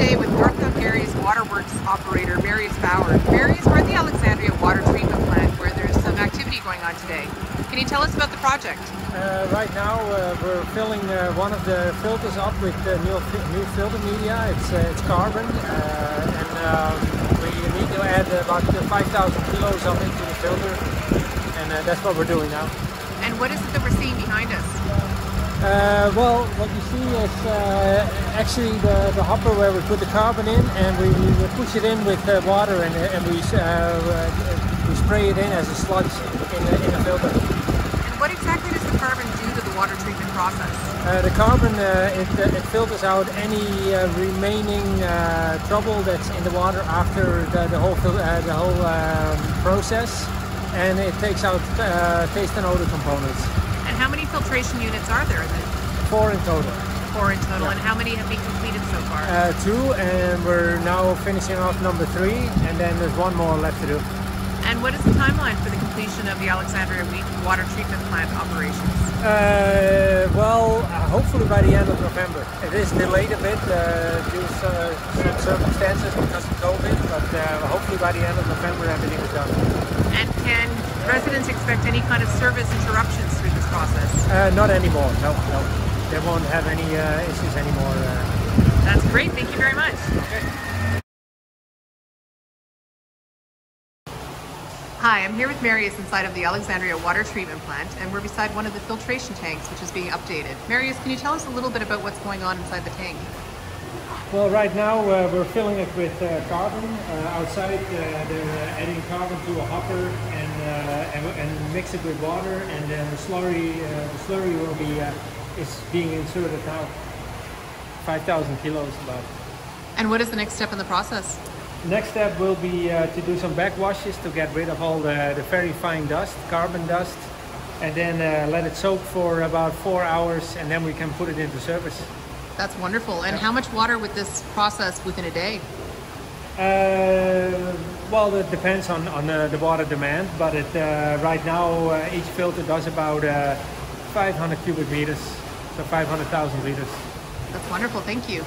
today with North Glengarry's Waterworks operator, Marius Bauer. Marius, we're at the Alexandria Water Treatment Plant where there's some activity going on today. Can you tell us about the project? Uh, right now uh, we're filling uh, one of the filters up with new, new filter media. It's, uh, it's carbon uh, and um, we need to add about 5,000 kilos of it to the filter and uh, that's what we're doing now. And what is it that we're seeing behind us? Uh, well, what you see is uh, actually the, the hopper where we put the carbon in and we, we push it in with uh, water and, and we, we spray it in as a sludge in a, in a filter. And what exactly does the carbon do to the water treatment process? Uh, the carbon uh, it, it, filters out any uh, remaining trouble that's in the water after the, the whole the whole um, process, and it takes out taste and odor components. How many filtration units are there? Four in total. Four in total. Yeah. And how many have been completed so far? Uh, two, and we're now finishing off number three, and then there's one more left to do. And what is the timeline for the completion of the Alexandria water treatment plant operations? Uh, well, uh, hopefully by the end of November. It is delayed a bit uh, due to some circumstances because of COVID, but uh, hopefully by the end of November everything is done. And can residents expect any kind of service interruptions process? Uh, not anymore, no, no. They won't have any uh, issues anymore. That's great, thank you very much. Okay. Hi, I'm here with Marius inside of the Alexandria Water Treatment Plant, and we're beside one of the filtration tanks, which is being updated. Marius, can you tell us a little bit about what's going on inside the tank? Well, right now uh, we're filling it with uh, carbon. Uh, outside, uh, they're adding carbon to a hopper and, uh, and, and, mix it with water, and then the slurry, uh, the slurry will be is being inserted now. 5,000 kilos about. And what is the next step in the process? Next step will be uh, to do some backwashes to get rid of all the, the very fine dust, carbon dust, and then uh, let it soak for about four hours and then we can put it into service. That's wonderful. And how much water would this process within a day? Uh, well, it depends on, on uh, the water demand, but it, uh, right now uh, each filter does about 500 cubic meters, so 500,000 liters. That's wonderful. Thank you.